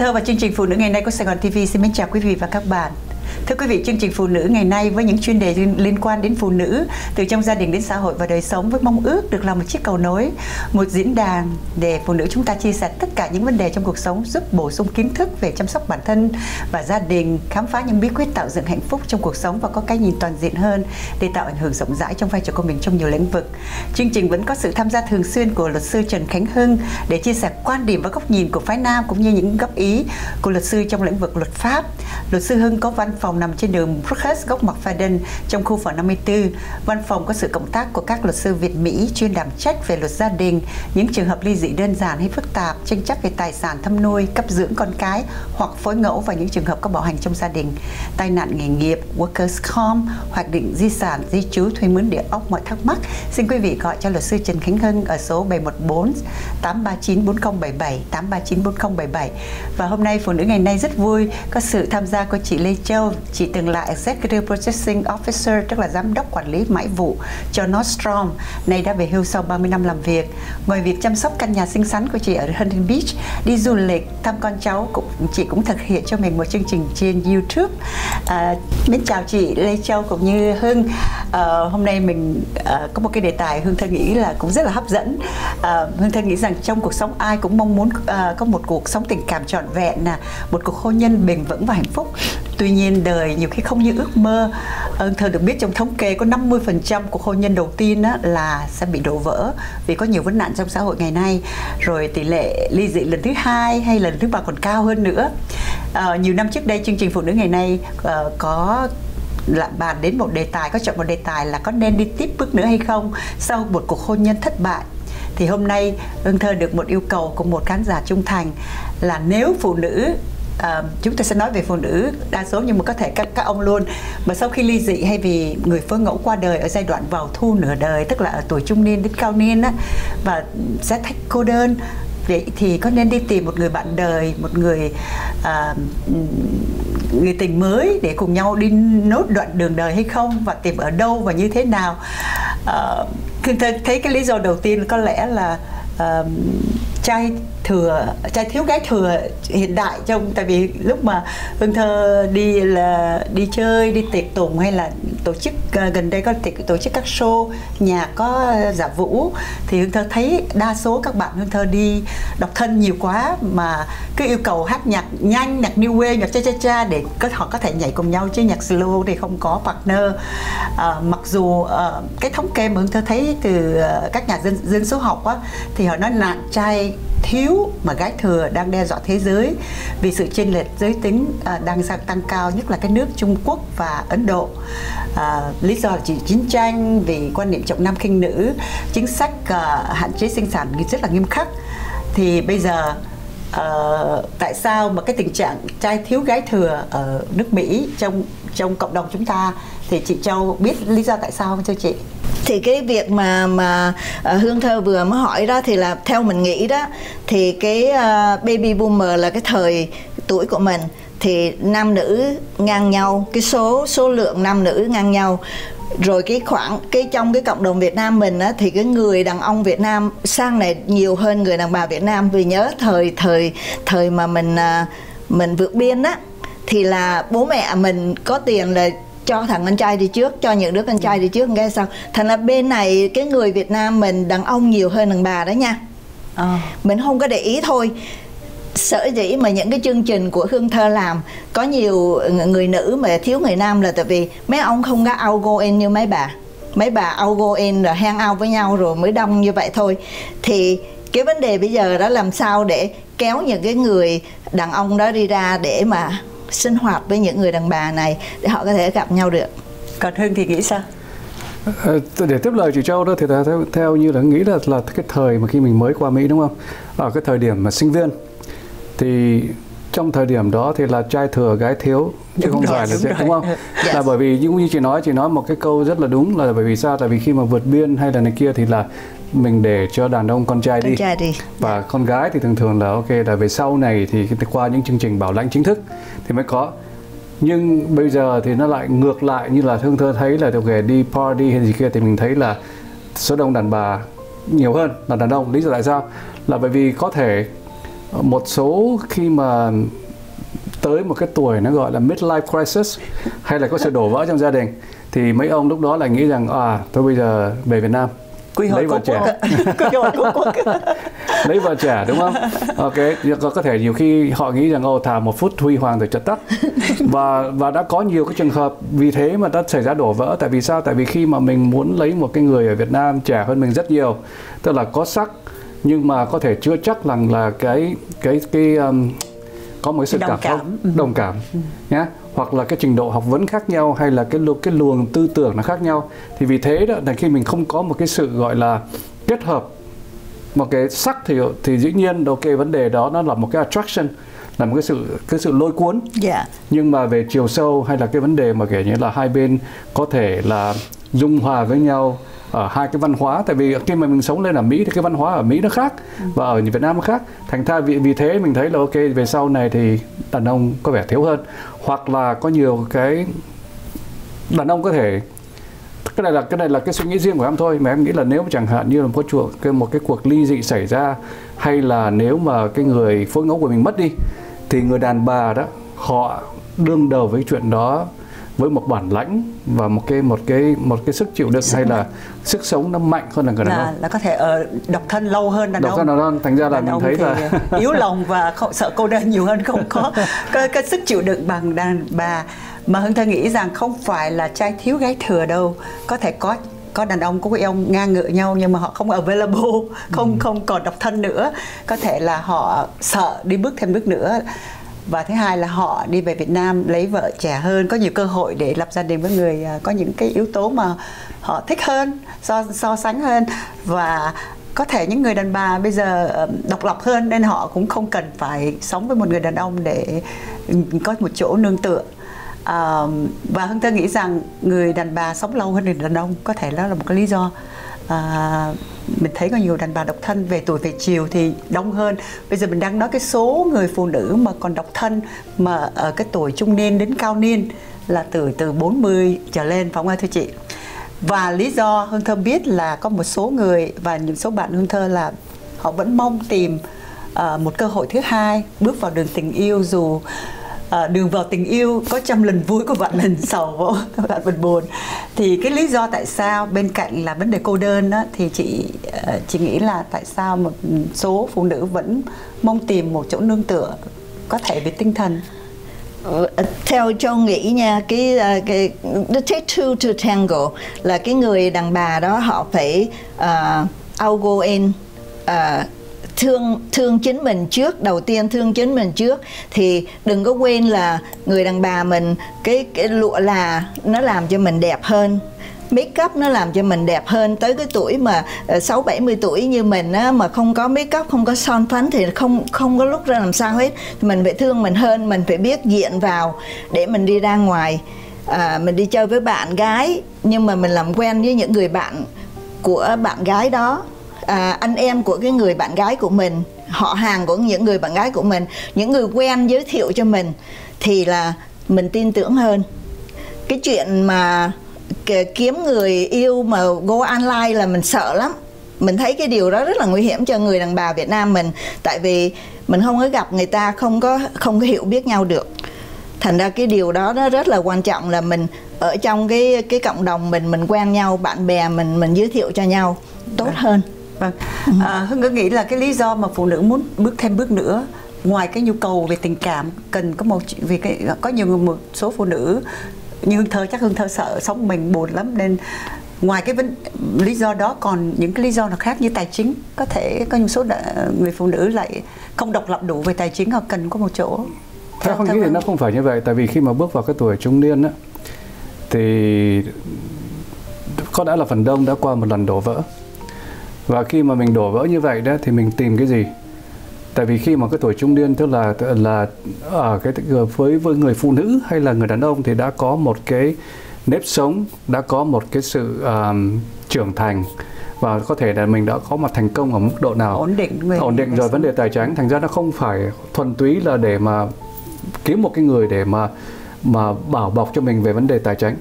Thơ và chương trình Phụ nữ ngày nay của Sài Gòn TV xin mến chào quý vị và các bạn. Thưa quý vị, chương trình Phụ nữ ngày nay với những chuyên đề liên quan đến phụ nữ từ trong gia đình đến xã hội và đời sống với mong ước được làm một chiếc cầu nối, một diễn đàn để phụ nữ chúng ta chia sẻ tất cả những vấn đề trong cuộc sống giúp bổ sung kiến thức về chăm sóc bản thân và gia đình, khám phá những bí quyết tạo dựng hạnh phúc trong cuộc sống và có cái nhìn toàn diện hơn để tạo ảnh hưởng rộng rãi trong vai trò của mình trong nhiều lĩnh vực. Chương trình vẫn có sự tham gia thường xuyên của luật sư Trần Khánh Hưng để chia sẻ quan điểm và góc nhìn của phái nam cũng như những góp ý của luật sư trong lĩnh vực luật pháp. Luật sư Hưng có văn phòng nằm trên đường Brookhurst góc mặt Faden trong khu phố 54. Văn phòng có sự cộng tác của các luật sư Việt Mỹ chuyên đảm trách về luật gia đình, những trường hợp ly dị đơn giản hay phức tạp, tranh chấp về tài sản thâm nuôi, cấp dưỡng con cái hoặc phối ngẫu và những trường hợp có bạo hành trong gia đình, tai nạn nghề nghiệp, workers comp, hoạch định di sản, di trú, thuê mướn địa ốc mọi thắc mắc. Xin quý vị gọi cho luật sư Trần Khánh Hưng ở số 714 839 4077 839 4077. Và hôm nay phụ nữ ngày nay rất vui có sự tham gia của chị Lê Châu, chị từng là Executive Processing Officer, tức là giám đốc quản lý mãi vụ cho Nordstrom, nay đã về hưu sau 30 năm làm việc. Ngoài việc chăm sóc căn nhà xinh xắn của chị ở Huntington Beach, đi du lịch, thăm con cháu, cũng chị cũng thực hiện cho mình một chương trình trên YouTube. À, mến chào chị Lê Châu cũng như Hưng. À, hôm nay mình à, có một cái đề tài Hương thân nghĩ là cũng rất là hấp dẫn. Ờ, à, Hương thân nghĩ rằng trong cuộc sống ai cũng mong muốn à, có một cuộc sống tình cảm trọn vẹn, là một cuộc hôn nhân bền vững và hạnh phúc. Tuy nhiên đời nhiều khi không như ước mơ. Ờ, Ơn thơ được biết trong thống kê có 50% của hôn nhân đầu tiên á, là sẽ bị đổ vỡ vì có nhiều vấn nạn trong xã hội ngày nay. Rồi tỷ lệ ly dị lần thứ hai hay lần thứ ba còn cao hơn nữa. À, nhiều năm trước đây chương trình phụ nữ ngày nay à, có là bàn đến một đề tài có chọn một đề tài là có nên đi tiếp bước nữa hay không sau một cuộc hôn nhân thất bại. Thì hôm nay ương thơ được một yêu cầu của một khán giả trung thành là nếu phụ nữ à, chúng ta sẽ nói về phụ nữ đa số nhưng mà có thể các các ông luôn. Mà sau khi ly dị hay vì người phối ngẫu qua đời ở giai đoạn vào thu nửa đời tức là ở tuổi trung niên đến cao niên á và sẽ thách cô đơn vậy thì có nên đi tìm một người bạn đời một người à, người tình mới để cùng nhau đi nốt đoạn đường đời hay không và tìm ở đâu và như thế nào? À, thấy cái lý do đầu tiên có lẽ là uh, trai thừa trai thiếu gái thừa hiện đại trong tại vì lúc mà hương thơ đi là đi chơi đi tiệc tùng hay là tổ chức ờ, gần đây có tiệc tổ chức các show nhà có giả vũ thì hương thơ thấy đa số các bạn hương thơ đi độc thân nhiều quá mà cứ yêu cầu hát nhạc nhanh nhạc new wave nhạc cha cha cha để có họ có thể nhảy cùng nhau chứ nhạc slow thì không có partner. À, mặc dù à, cái thống kê mà hương thơ thấy từ các nhà dân dân số học á thì họ nói là trai thiếu mà gái thừa đang đe dọa thế giới vì sự chênh lệch giới tính à, đang gia tăng cao nhất là các nước Trung Quốc và Ấn Độ. À, lý do là chỉ chiến tranh vì quan niệm trọng nam khinh nữ chính sách à, hạn chế sinh sản rất là nghiêm khắc. Thì bây giờ uh, tại sao mà cái tình trạng trai thiếu gái thừa ở nước Mỹ trong trong cộng đồng chúng ta? Thì chị Châu biết lý do tại sao không cho chị? Thì cái việc mà mà à, hương thơ vừa mới hỏi đó thì là theo mình nghĩ đó thì cái uh, baby boomer là cái thời tuổi của mình. Thì nam nữ ngang nhau cái số số lượng nam nữ ngang nhau. Rồi cái khoảng cái trong cái cộng đồng Việt Nam mình á thì cái người đàn ông Việt Nam sang này nhiều hơn người đàn bà Việt Nam. Vì nhớ thời thời thời mà mình à, mình vượt biên á thì là bố mẹ mình có tiền là cho thằng con trai đi trước cho những đứa con trai đi trước nghe sao? Thành là bên này cái người Việt Nam mình đàn ông nhiều hơn đàn bà đó nha. À. mình không có để ý thôi. Sở dĩ mà những cái chương trình của Hương Thơ làm có nhiều người nữ mà thiếu người nam là tại vì mấy ông không có outgoing như mấy bà. Mấy bà outgoing rồi hang out với nhau rồi mới đông như vậy thôi. Thì cái vấn đề bây giờ đó làm sao để kéo những cái người đàn ông đó đi ra để mà sinh hoạt với những người đàn bà này để họ có thể gặp nhau được còn hưng thì nghĩ sao ờ, để tiếp lời chị Châu đó thì theo, theo như là nghĩ là là cái thời mà khi mình mới qua Mỹ đúng không? Ở cái thời điểm mà sinh viên thì trong thời điểm đó thì là trai thừa gái thiếu chứ đúng không rồi, phải là đúng, đúng không? yes. Là bởi vì như chị nói chị nói một cái câu rất là đúng là bởi vì sao? Tại vì khi mà vượt biên hay là này kia thì là mình để cho đàn ông con trai con đi. trai đi. Và yeah. con gái thì thường thường là ok là về sau này thì qua những chương trình bảo lãnh chính thức thì mới có. Nhưng bây giờ thì nó lại ngược lại như là thương thơ thấy là ok đi party hay gì kia thì mình thấy là số đông đàn bà nhiều hơn là đàn ông. Lý do tại sao? Là bởi vì có thể một số khi mà tới một cái tuổi nó gọi là midlife crisis hay là có sự đổ vỡ trong gia đình thì mấy ông lúc đó lại nghĩ rằng à tôi bây giờ về Việt Nam quy lấy vợ trẻ lấy vợ trẻ đúng không? Ok có, có thể nhiều khi họ nghĩ rằng ô thà một phút huy hoàng rồi chợt tắt. Và và đã có nhiều cái trường hợp vì thế mà đã xảy ra đổ vỡ. Tại vì sao? Tại vì khi mà mình muốn lấy một cái người ở Việt Nam trẻ hơn mình rất nhiều tức là có sắc nhưng mà có thể chưa chắc rằng là cái cái cái um, có một cái sự đồng cảm, cảm. Không, đồng cảm ừ. nhé hoặc là cái trình độ học vấn khác nhau hay là cái cái luồng tư tưởng nó khác nhau. Thì vì thế đó là khi mình không có một cái sự gọi là kết hợp một cái sắc thì thì dĩ nhiên ok vấn đề đó nó là một cái attraction là một cái sự cái sự lôi cuốn. Yeah. Dạ. nhưng mà về chiều sâu hay là cái vấn đề mà kể như là hai bên có thể là dung hòa với nhau ở hai cái văn hóa. Tại vì khi mà mình sống lên ở Mỹ thì cái văn hóa ở Mỹ nó khác và ở Việt Nam nó khác. Thành ra vì vì thế mình thấy là ok về sau này thì đàn ông có vẻ thiếu hơn hoặc là có nhiều cái đàn ông có thể, cái này là, cái này là cái suy nghĩ riêng của em thôi, mà em nghĩ là nếu chẳng hạn như là một chuộc, cái một cái cuộc ly dị xảy ra, hay là nếu mà cái người phối ngẫu của mình mất đi, thì người đàn bà đó, họ đương đầu với chuyện đó với một bản lãnh và một cái một cái một cái sức chịu đựng sức hay là sức sống nó mạnh hơn là người đàn ông. là có thể ở độc thân lâu hơn đàn độc ông. thân hơn thành ra là mình thấy là yếu lòng và không sợ cô đơn nhiều hơn không có cái, cái sức chịu đựng bằng đàn bà. Mà hưng thơ nghĩ rằng không phải là trai thiếu gái thừa đâu. Có thể có có đàn ông có cái ông ngang ngựa nhau nhưng mà họ không available không ừ. không còn độc thân nữa. Có thể là họ sợ đi bước thêm bước nữa và thứ hai là họ đi về Việt Nam lấy vợ trẻ hơn. Có nhiều cơ hội để lập gia đình với người à, có những cái yếu tố mà họ thích hơn so so sánh hơn. Và có thể những người đàn bà bây giờ ờ, độc lập hơn nên họ cũng không cần phải sống với một người đàn ông để ừ, có một chỗ nương tựa. À, và hưng thơ nghĩ rằng người đàn bà sống lâu hơn người đàn ông có thể đó là một cái lý do. À, mình thấy có nhiều đàn bà độc thân về tuổi về chiều thì đông hơn. Bây giờ mình đang nói cái số người phụ nữ mà còn độc thân mà ở cái tuổi trung niên đến cao niên là từ từ 40 trở lên phải không ạ thưa chị? Và lý do hương thơ biết là có một số người và những số bạn hương thơ là họ vẫn mong tìm uh, một cơ hội thứ hai bước vào đường tình yêu dù à, đường vào tình yêu có trăm lần vui có vạn lần sầu vạn lần buồn. Thì cái lý do tại sao bên cạnh là vấn đề cô đơn đó, thì chị ờ, chị nghĩ là tại sao một số phụ nữ vẫn mong tìm một chỗ nương tựa có thể về tinh thần? Ờ, theo châu nghĩ nha cái cái the take two to tango là cái người đàn bà đó họ phải uh, outgoing uh, thương thương chính mình trước đầu tiên thương chính mình trước thì đừng có quên là người đàn bà mình cái cái lụa là nó làm cho mình đẹp hơn. Make up nó làm cho mình đẹp hơn. Tới cái tuổi mà ờ, sáu bảy mươi tuổi như mình á mà không có make up không có son phấn thì không không có lúc ra làm sao hết. Mình phải thương mình hơn mình phải biết diện vào để mình đi ra ngoài. À, mình đi chơi với bạn gái nhưng mà mình làm quen với những người bạn của bạn gái đó à, anh em của cái người bạn gái của mình họ hàng của những người bạn gái của mình những người quen giới thiệu cho mình thì là mình tin tưởng hơn. Cái chuyện mà kiếm người yêu mà go online là mình sợ lắm. Mình thấy cái điều đó rất là nguy hiểm cho người đàn bà Việt Nam mình tại vì mình không có gặp người ta không có không có hiểu biết nhau được. Thành ra cái điều đó nó rất là quan trọng là mình ở trong cái cái cộng đồng mình mình quen nhau bạn bè mình mình giới thiệu cho nhau tốt vâng. hơn vâng. À, hưng cứ nghĩ là cái lý do mà phụ nữ muốn bước thêm bước nữa ngoài cái nhu cầu về tình cảm cần có một vì cái có nhiều người một số phụ nữ như hương thơ chắc hương thơ sợ sống mình buồn lắm nên ngoài cái vấn lý do đó còn những cái lý do nào khác như tài chính. Có thể có những số người phụ nữ lại không độc lập đủ về tài chính hoặc cần có một chỗ. Theo không nghĩ thì nó không phải như vậy tại vì khi mà bước vào cái tuổi trung niên á thì có đã là phần đông đã qua một lần đổ vỡ và khi mà mình đổ vỡ như vậy đó thì mình tìm cái gì? Tại vì khi mà cái tuổi trung niên tức là là ở cái với với người phụ nữ hay là người đàn ông thì đã có một cái nếp sống đã có một cái sự um, trưởng thành. Và có thể là mình đã có một thành công ở mức độ nào. Ổn định người ổn định rồi vấn đề tài chính. Thành ra nó không phải thuần túy là để mà kiếm một cái người để mà mà bảo bọc cho mình về vấn đề tài chính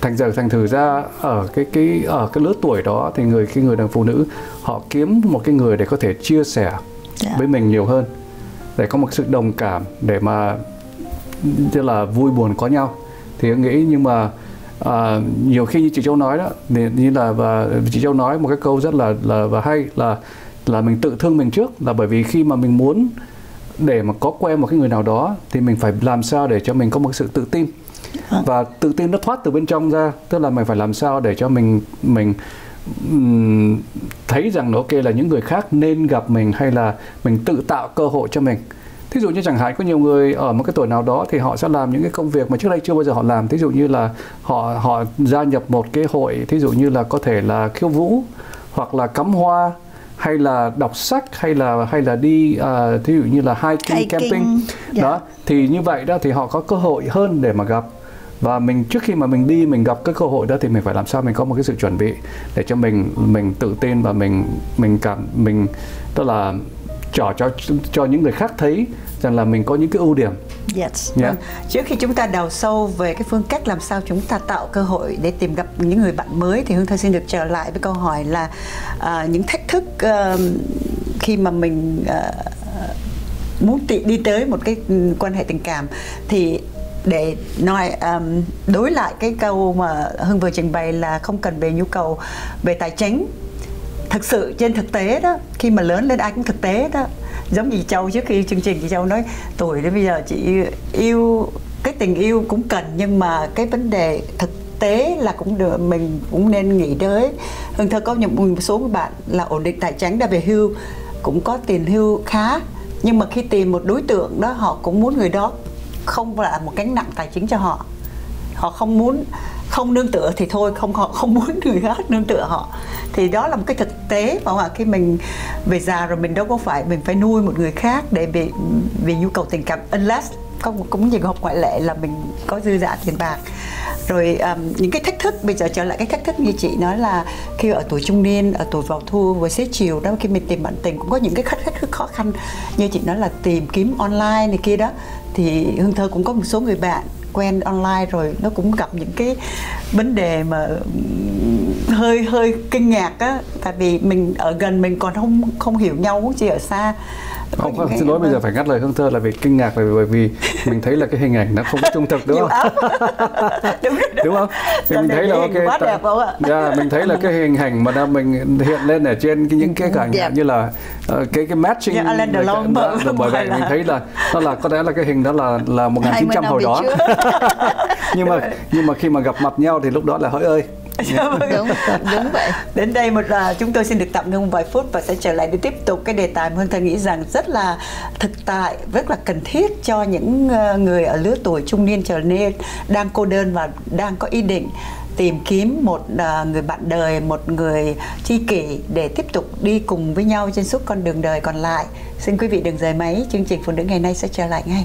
thành giờ thành thử ra ở cái cái ở cái lứa tuổi đó thì người khi người đàn phụ nữ họ kiếm một cái người để có thể chia sẻ yeah. với mình nhiều hơn để có một sự đồng cảm để mà tức là vui buồn có nhau thì tôi nghĩ nhưng mà à, nhiều khi như chị Châu nói đó như là và chị Châu nói một cái câu rất là là và hay là là mình tự thương mình trước là bởi vì khi mà mình muốn để mà có quen một cái người nào đó thì mình phải làm sao để cho mình có một sự tự tin. Và tự tin nó thoát từ bên trong ra tức là mình phải làm sao để cho mình mình thấy rằng ok là những người khác nên gặp mình hay là mình tự tạo cơ hội cho mình thí dụ như chẳng hạn có nhiều người ở một cái tuổi nào đó thì họ sẽ làm những cái công việc mà trước đây chưa bao giờ họ làm thí dụ như là họ họ gia nhập một cái hội thí dụ như là có thể là khiêu vũ hoặc là cắm hoa hay là đọc sách hay là hay là đi uh, thí dụ như là hiking, hiking. camping yeah. Dạ. đó thì như vậy đó thì họ có cơ hội hơn để mà gặp và mình trước khi mà mình đi mình gặp cái cơ hội đó thì mình phải làm sao mình có một cái sự chuẩn bị để cho mình mình tự tin và mình mình cảm mình tức là trò cho cho những người khác thấy rằng là mình có những cái ưu điểm Yes. Yeah. Vâng. Trước khi chúng ta đào sâu về cái phương cách làm sao chúng ta tạo cơ hội để tìm gặp những người bạn mới thì Hương Thơ xin được trở lại với câu hỏi là uh, những thách thức uh, khi mà mình uh, muốn đi tới một cái quan hệ tình cảm thì để nói um, đối lại cái câu mà Hương vừa trình bày là không cần về nhu cầu về tài chính. Thực sự trên thực tế đó khi mà lớn lên ai cũng thực tế đó. Giống như chị Châu trước khi chương trình chị Châu nói tuổi đến bây giờ chị yêu cái tình yêu cũng cần nhưng mà cái vấn đề thực tế là cũng được mình cũng nên nghĩ tới. Hưng thơ có những một số bạn là ổn định tài chính đã về hưu cũng có tiền hưu khá. Nhưng mà khi tìm một đối tượng đó họ cũng muốn người đó không là một gánh nặng tài chính cho họ. Họ không muốn không nương tựa thì thôi không họ không muốn người khác nương tựa họ. Thì đó là một cái thực tế mà khi mình về già rồi mình đâu có phải mình phải nuôi một người khác để vì vì nhu cầu tình cảm. Unless không cũng trường hợp ngoại lệ là mình có dư giả tiền bạc. Rồi um, những cái thách thức bây giờ trở lại cái thách thức như chị nói là khi ở tuổi trung niên ở tuổi vào thu với xế chiều đó khi mình tìm bạn tình cũng có những cái thách thức khó khăn. Như chị nói là tìm kiếm online này kia đó thì hương thơ cũng có một số người bạn quen online rồi, nó cũng gặp những cái vấn đề mà hơi hơi kinh ngạc á tại vì mình ở gần mình còn không không hiểu nhau chỉ ở xa. Không, không xin lỗi bây giờ phải ngắt lời hương thơ là vì kinh ngạc là bởi vì mình thấy là cái hình ảnh nó không có trung thực đúng không? đúng, đúng, đúng không? Thì mình thấy là ok đẹp không ạ? Yeah, mình thấy là cái hình ảnh mà mình hiện lên ở trên cái, những cái cảnh như là uh, cái cái matching yeah, Alan Delon đó, bởi vậy mình thấy là nó là có lẽ là cái hình đó là là 1900 hồi đó. nhưng mà nhưng mà khi mà gặp mặt nhau thì lúc đó là hỡi ơi dạ vâng. đúng đúng vậy đến đây một là chúng tôi xin được tạm ngưng vài phút và sẽ trở lại để tiếp tục cái đề tài mà hương thơ nghĩ rằng rất là thực tại rất là cần thiết cho những ờ, người ở lứa tuổi trung niên trở nên đang cô đơn và đang có ý định tìm kiếm một uh, người bạn đời, một người tri kỷ để tiếp tục đi cùng với nhau trên suốt con đường đời còn lại. Xin quý vị đừng rời máy, chương trình Phụ nữ ngày nay sẽ trở lại ngay.